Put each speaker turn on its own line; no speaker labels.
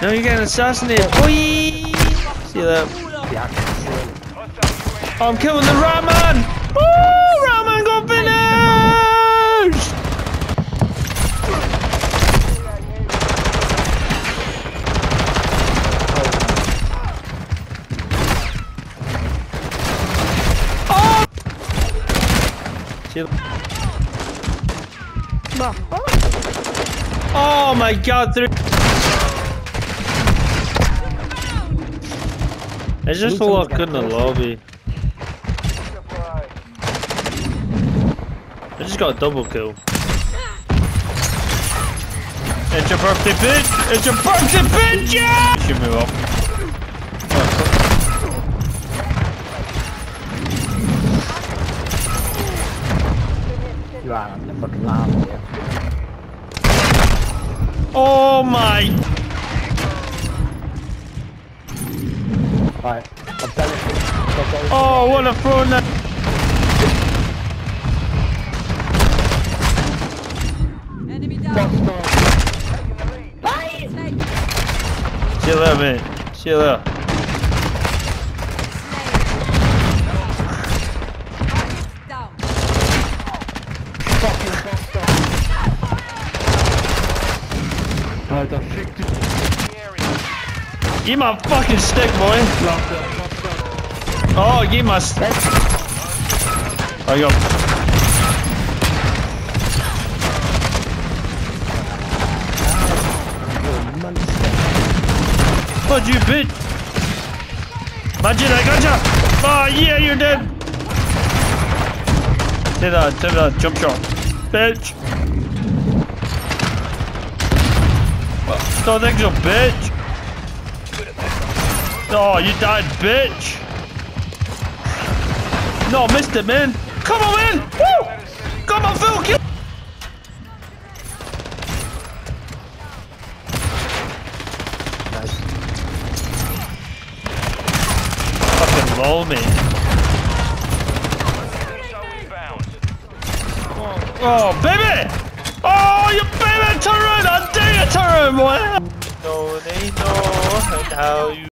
No, you're getting assassinated. Boy! See that?
Yeah.
Oh, I'm killing the rat man! Oh, rat man got finished! Oh! See the- Oh my god, through. There's just a lot good in the lobby. I just got a double kill. It's your birthday, bitch! It's your birthday, bitch! Yeah! Shoot me off.
You are on the fucking lamb.
Oh my!
Right, I'm telling you. I'm telling you.
Oh, what a throw in that!
Enemy down.
See you later, mate. See you later.
Down.
Right, fick you.
Give my fucking stick, boy! Oh, give my stick! Oh, you Fuck you, bitch! Imagine I got gotcha! Oh, yeah, you're dead! Take that, take that, jump shot. Bitch! Don't think so, bitch! Oh, you died, bitch! No, missed it, man! Come on, man! Woo! Got my full kill! Fucking lol, man. Oh, baby! Oh, you baby, around! I dare you, around, boy! No, they know how you